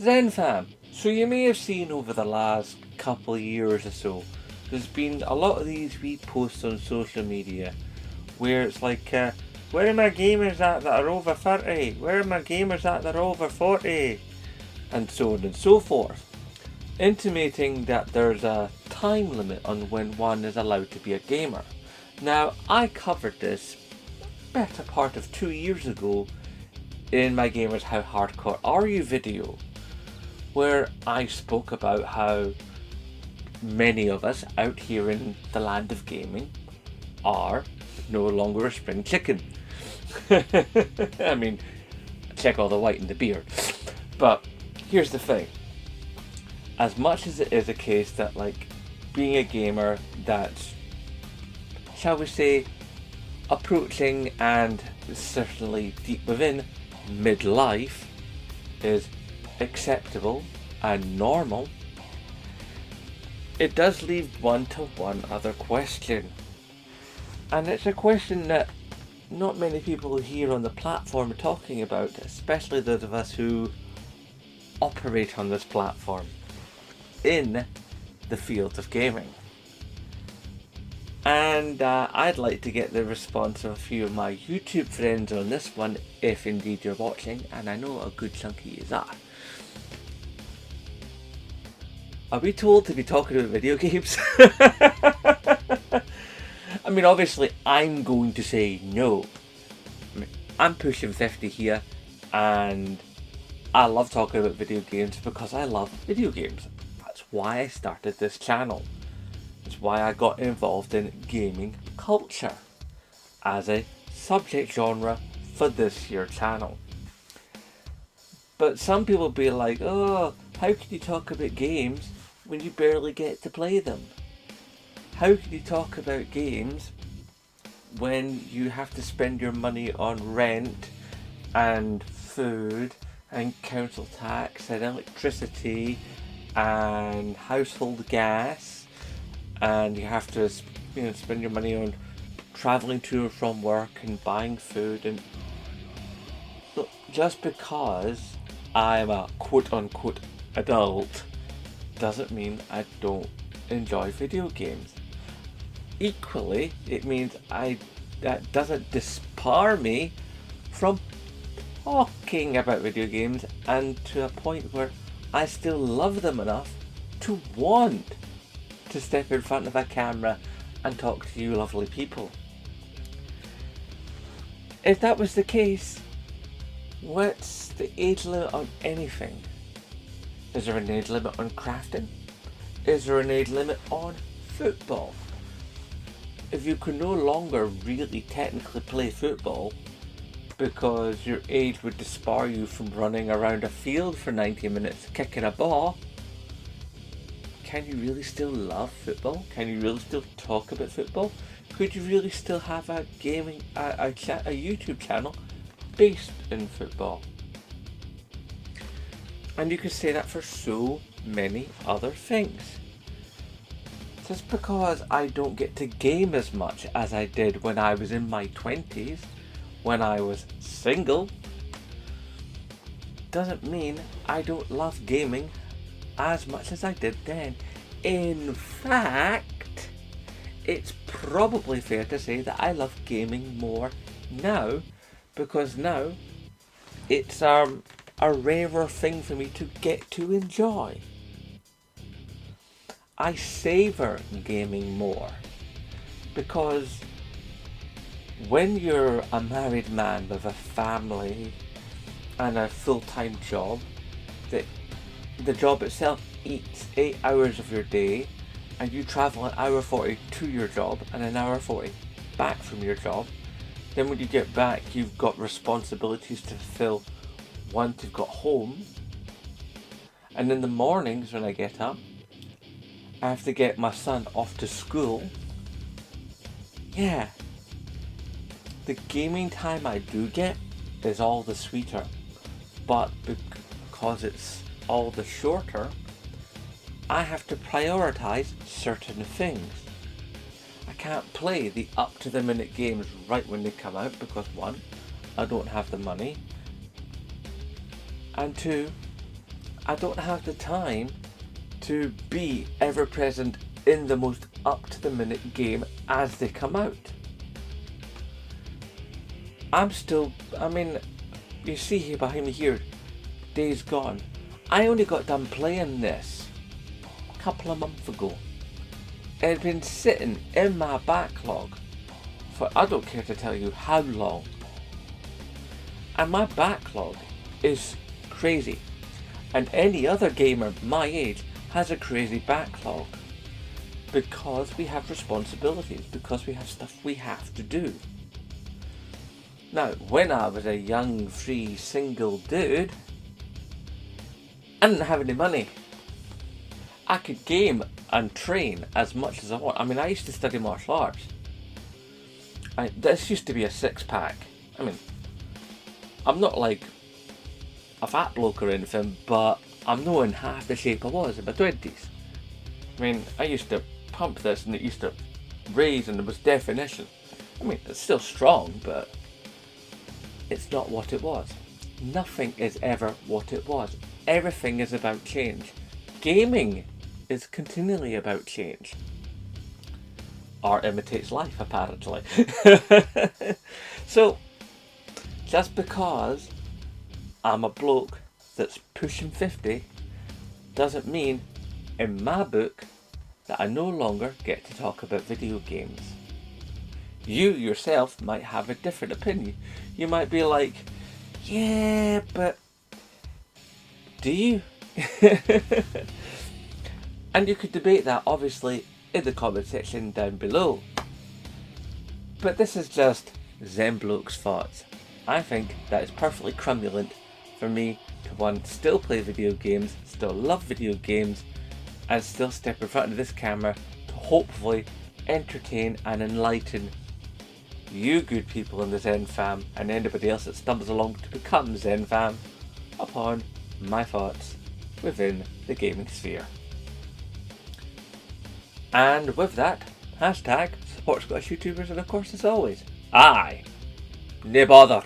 Zen fam, so you may have seen over the last couple of years or so, there's been a lot of these wee posts on social media where it's like, uh, where are my gamers at that are over 30? Where are my gamers at that are over 40? And so on and so forth. Intimating that there's a time limit on when one is allowed to be a gamer. Now, I covered this better part of two years ago in my Gamers How Hardcore Are You video where I spoke about how many of us out here in the land of gaming are no longer a spring chicken. I mean, check all the white in the beard. But here's the thing. As much as it is a case that like being a gamer that's shall we say approaching and certainly deep within midlife is acceptable and normal, it does leave one to one other question. And it's a question that not many people here on the platform are talking about, especially those of us who operate on this platform in the field of gaming. And uh, I'd like to get the response of a few of my YouTube friends on this one, if indeed you're watching, and I know a good chunk of you are. Are we told to be talking about video games? I mean, obviously, I'm going to say no. I mean, I'm pushing 50 here, and I love talking about video games because I love video games. That's why I started this channel. It's why I got involved in gaming culture as a subject genre for this here channel. But some people be like, oh, how can you talk about games when you barely get to play them? How can you talk about games when you have to spend your money on rent and food and council tax and electricity and household gas and you have to you know spend your money on traveling to and from work and buying food and look, just because I'm a quote unquote adult doesn't mean I don't enjoy video games. Equally, it means I that doesn't disbar me from talking about video games and to a point where I still love them enough to want to step in front of a camera and talk to you lovely people. If that was the case, what's the age limit on anything? Is there an age limit on crafting? Is there an age limit on football? If you can no longer really technically play football because your age would disbar you from running around a field for 90 minutes kicking a ball, can you really still love football? Can you really still talk about football? Could you really still have a gaming, a, a, a YouTube channel based in football? And you can say that for so many other things. Just because I don't get to game as much as I did when I was in my 20s, when I was single, doesn't mean I don't love gaming as much as I did then. In fact, it's probably fair to say that I love gaming more now because now it's um a rarer thing for me to get to enjoy. I savor gaming more because when you're a married man with a family and a full-time job, the, the job itself eats 8 hours of your day and you travel an hour 40 to your job and an hour 40 back from your job, then when you get back you've got responsibilities to fulfill once you've got home. And in the mornings when I get up, I have to get my son off to school. Yeah. The gaming time I do get is all the sweeter. But because it's all the shorter, I have to prioritize certain things. I can't play the up to the minute games right when they come out because one, I don't have the money and two, I don't have the time to be ever present in the most up to the minute game as they come out. I'm still, I mean, you see here behind me here, Days Gone. I only got done playing this a couple of months ago. It had been sitting in my backlog for I don't care to tell you how long. And my backlog is crazy. And any other gamer my age has a crazy backlog. Because we have responsibilities, because we have stuff we have to do. Now, when I was a young, free, single dude, I didn't have any money. I could game and train as much as I want. I mean, I used to study martial arts. I, this used to be a six pack. I mean, I'm not like a fat bloke or anything, but I'm not in half the shape I was in my 20s. I mean, I used to pump this and it used to raise and there was definition. I mean, it's still strong, but it's not what it was. Nothing is ever what it was. Everything is about change. Gaming is continually about change. Art imitates life, apparently. so, just because I'm a bloke that's pushing 50 doesn't mean, in my book, that I no longer get to talk about video games. You yourself might have a different opinion. You might be like, yeah, but do you? and you could debate that obviously in the comment section down below. But this is just Zen Bloke's thoughts. I think that is perfectly cromulent for me to one, still play video games, still love video games, and still step in front of this camera to hopefully entertain and enlighten you good people in the Zen fam and anybody else that stumbles along to become Zen fam upon my thoughts within the gaming sphere. And with that, hashtag support Scottish YouTubers and of course as always, I, no bother.